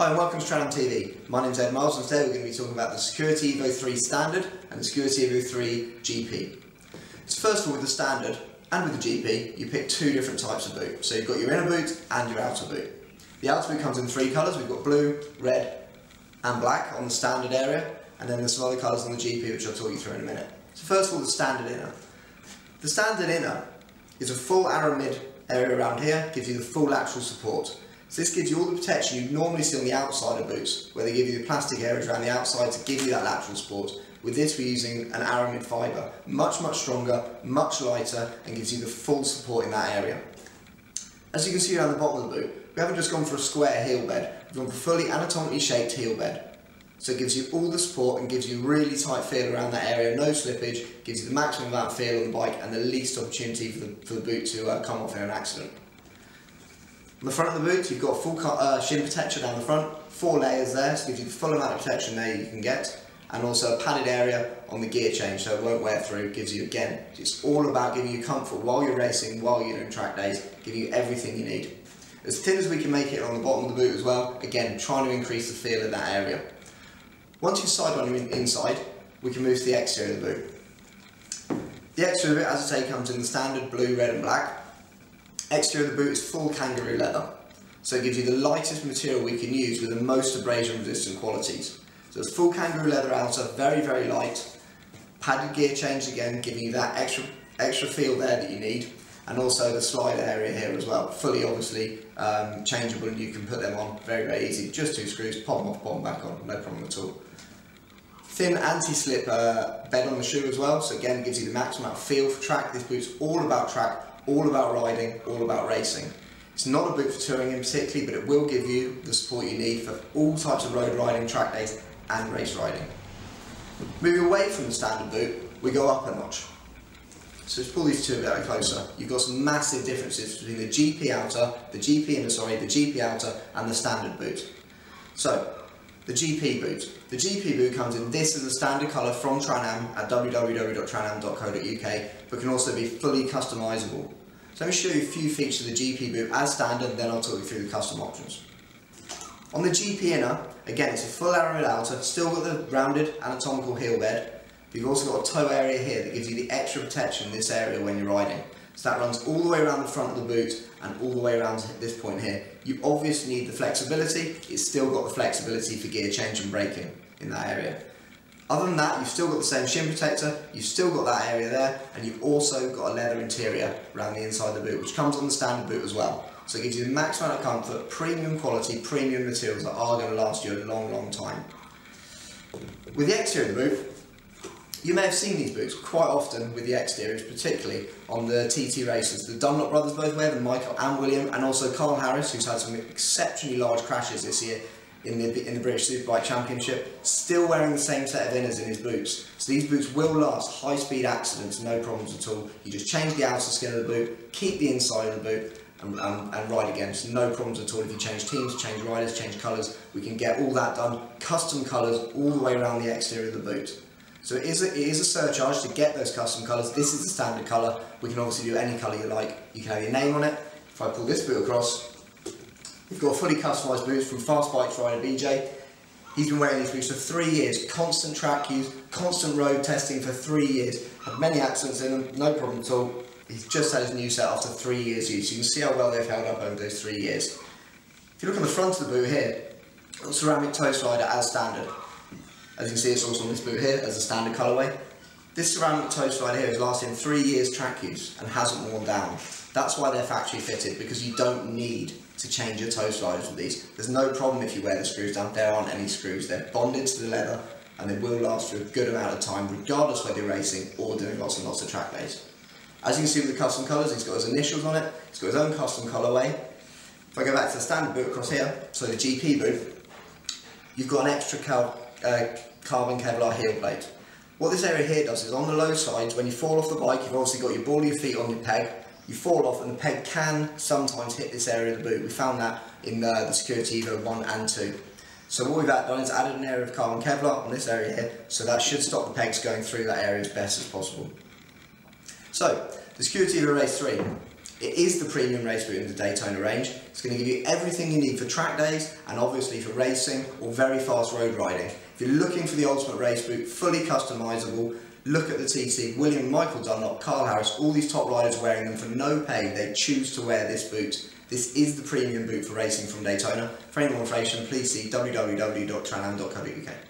Hi and welcome to Tran-Am TV. My name's Ed Miles and today we're going to be talking about the Security Evo 3 Standard and the Security Evo 3 GP. So first of all with the Standard and with the GP you pick two different types of boot. So you've got your inner boot and your outer boot. The outer boot comes in three colours. We've got blue, red and black on the standard area and then there's some other colours on the GP which I'll talk you through in a minute. So first of all the standard inner. The standard inner is a full aramid area around here, gives you the full lateral support. So this gives you all the protection you normally see on the outside of boots, where they give you the plastic areas around the outside to give you that lateral support. With this we're using an aramid fibre, much much stronger, much lighter and gives you the full support in that area. As you can see around the bottom of the boot, we haven't just gone for a square heel bed, we've gone for a fully anatomically shaped heel bed. So it gives you all the support and gives you really tight feel around that area, no slippage, gives you the maximum amount of feel on the bike and the least opportunity for the, for the boot to uh, come off in an accident. On the front of the boot, you've got full uh, shin protection down the front, four layers there, so gives you the full amount of protection there you can get, and also a padded area on the gear change, so it won't wear through, gives you, again, it's all about giving you comfort while you're racing, while you're doing track days, giving you everything you need. As thin as we can make it on the bottom of the boot as well, again, trying to increase the feel of that area. Once you've side on your inside, we can move to the exterior of the boot. The exterior of it, as I say, comes in the standard blue, red and black. Exterior of the boot is full kangaroo leather. So it gives you the lightest material we can use with the most abrasion resistant qualities. So it's full kangaroo leather outer, very, very light. Padded gear change again, giving you that extra, extra feel there that you need. And also the slide area here as well, fully obviously um, changeable and you can put them on very, very easy. Just two screws, pop them off, pop them back on, no problem at all. Thin anti-slip uh, bed on the shoe as well, so again gives you the maximum feel for track. This boot's all about track, all about riding, all about racing. It's not a boot for touring in particularly, but it will give you the support you need for all types of road riding, track days and race riding. Moving away from the standard boot, we go up a notch. So let's pull these two a bit closer. You've got some massive differences between the GP outer, the GP inner, sorry, the GP outer and the standard boot. So, the GP boot. The GP boot comes in this as a standard colour from Tran-Am at www.tranam.co.uk but can also be fully customisable. Let me show you a few features of the GP boot as standard then I'll talk you through the custom options. On the GP inner, again it's a full aramid outer, still got the rounded anatomical heel bed, but you've also got a toe area here that gives you the extra protection in this area when you're riding. So that runs all the way around the front of the boot and all the way around this point here. You obviously need the flexibility, it's still got the flexibility for gear change and braking in that area. Other than that, you've still got the same shin protector, you've still got that area there, and you've also got a leather interior around the inside of the boot, which comes on the standard boot as well. So it gives you the max amount of comfort, premium quality, premium materials that are going to last you a long, long time. With the exterior of the boot, you may have seen these boots quite often with the exteriors, particularly on the TT races. The Dunlop brothers both wear them, Michael and William, and also Karl Harris, who's had some exceptionally large crashes this year in the, in the British Superbike Championship, still wearing the same set of inners in his boots. So these boots will last high-speed accidents, no problems at all. You just change the outer skin of the boot, keep the inside of the boot, and, and ride again. So no problems at all. If you change teams, change riders, change colours, we can get all that done. Custom colours all the way around the exterior of the boot. So it is, a, it is a surcharge to get those custom colours. This is the standard colour. We can obviously do any colour you like. You can have your name on it. If I pull this boot across, we've got fully customised boots from Fast Bikes rider BJ. He's been wearing these boots for three years, constant track use, constant road testing for three years. Had many accidents in them, no problem at all. He's just had his new set after three years use. You can see how well they've held up over those three years. If you look on the front of the boot here, ceramic toe slider as standard. As you can see, it's also on this boot here as a standard colourway. This ceramic toe slider here has lasted three years track use and hasn't worn down. That's why they're factory fitted, because you don't need to change your toe sliders with these. There's no problem if you wear the screws down, there aren't any screws. They're bonded to the leather and they will last for a good amount of time, regardless whether you're racing or doing lots and lots of track days. As you can see with the custom colours, he's got his initials on it, he's got his own custom colourway. If I go back to the standard boot across here, so the GP boot, you've got an extra uh, carbon Kevlar heel plate. What this area here does is on the low sides, when you fall off the bike, you've obviously got your ball of your feet on your peg, you fall off and the peg can sometimes hit this area of the boot. We found that in uh, the Security Evo 1 and 2. So what we've done is added an area of carbon Kevlar on this area here, so that should stop the pegs going through that area as best as possible. So, the Security Evo Race 3. It is the premium race boot in the Daytona range. It's going to give you everything you need for track days and obviously for racing or very fast road riding. If you're looking for the ultimate race boot, fully customisable, look at the TC. William Michael Dunlop, Karl Harris, all these top riders wearing them for no pay. They choose to wear this boot. This is the premium boot for racing from Daytona. For any more information, please see www.tranam.co.uk.